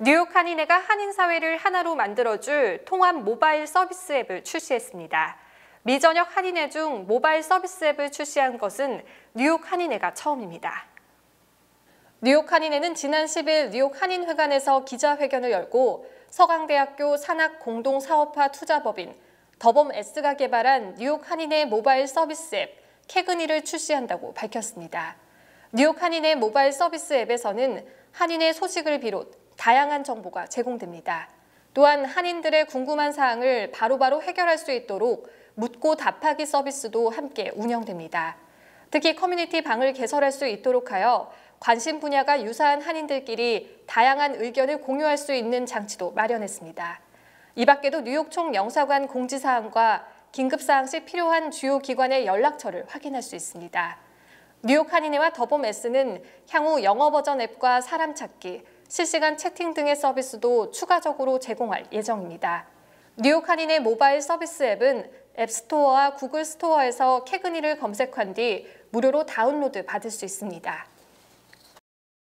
뉴욕 한인회가 한인 사회를 하나로 만들어줄 통합 모바일 서비스 앱을 출시했습니다. 미전역 한인회 중 모바일 서비스 앱을 출시한 것은 뉴욕 한인회가 처음입니다. 뉴욕 한인회는 지난 10일 뉴욕 한인회관에서 기자회견을 열고 서강대학교 산학 공동사업화 투자법인 더범 S가 개발한 뉴욕 한인회 모바일 서비스 앱 캐그니를 출시한다고 밝혔습니다. 뉴욕 한인회 모바일 서비스 앱에서는 한인의 소식을 비롯 다양한 정보가 제공됩니다. 또한 한인들의 궁금한 사항을 바로바로 해결할 수 있도록 묻고 답하기 서비스도 함께 운영됩니다. 특히 커뮤니티 방을 개설할 수 있도록 하여 관심 분야가 유사한 한인들끼리 다양한 의견을 공유할 수 있는 장치도 마련했습니다. 이 밖에도 뉴욕총 영사관 공지사항과 긴급사항 시 필요한 주요 기관의 연락처를 확인할 수 있습니다. 뉴욕 한인회와 더봄 S는 향후 영어 버전 앱과 사람 찾기, 실시간 채팅 등의 서비스도 추가적으로 제공할 예정입니다. 뉴욕 한인회 모바일 서비스 앱은 앱스토어와 구글 스토어에서 캐그니를 검색한 뒤 무료로 다운로드 받을 수 있습니다.